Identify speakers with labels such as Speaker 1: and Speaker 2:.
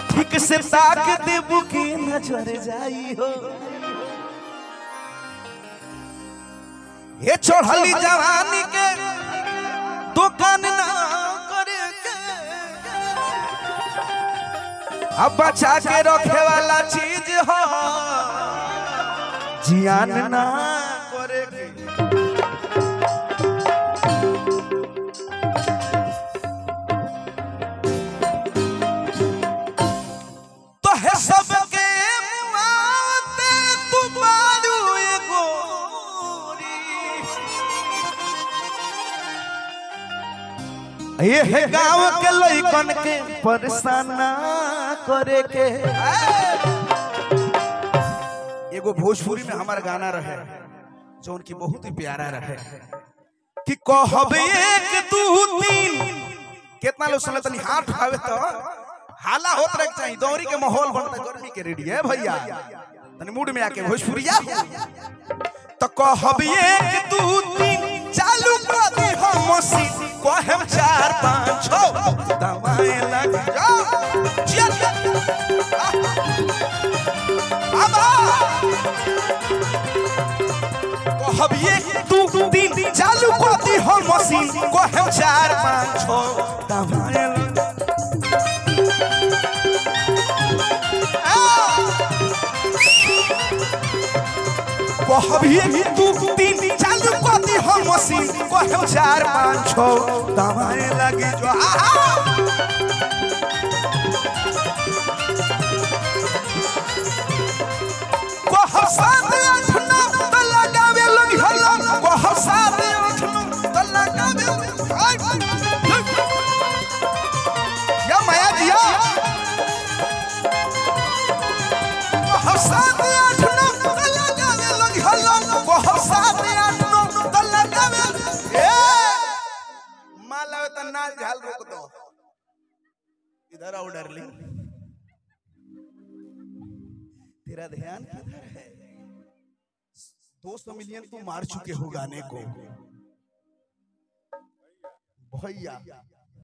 Speaker 1: ठीक से ताक देबू की नज़र जाई हो। ये चढ़ली जवानी के दुकान ना करे के। अब बचा के रखे वाला चीज़ हो। जियान ना ये है गाँव के लइकन के। परेशान करे के। एगो भोजपुरी में हमार गाना रहे जो उनकी बहुत ही प्यारा रहे। कि कहब एक दू तीन। कितना लोग सुनत तनी हाथ उठावे तो। हाला होत रहे चाहिए दौरी के माहौल बनता गर्मी के रेडी है भैया। तनी मूड में आके भोजपुरिया। तो कहब एक दू मसी कहम चार पाँच छो दवाए लग जाओ जिया। जिया। आबा कहब एक दू तीन चालू कर दे हम मसी कहम चार पाँच छो दवाए लग कहबी तू चालू कती हम मशीन कहब चार पाँच छो दवाए लगी जो लगावे लगी हलो सात आठ नौ लगावे इधर आओ डार्लिंग तेरा ध्यान किधर है? दो सौ मिलियन को मार चुके हो गाने को। भैया।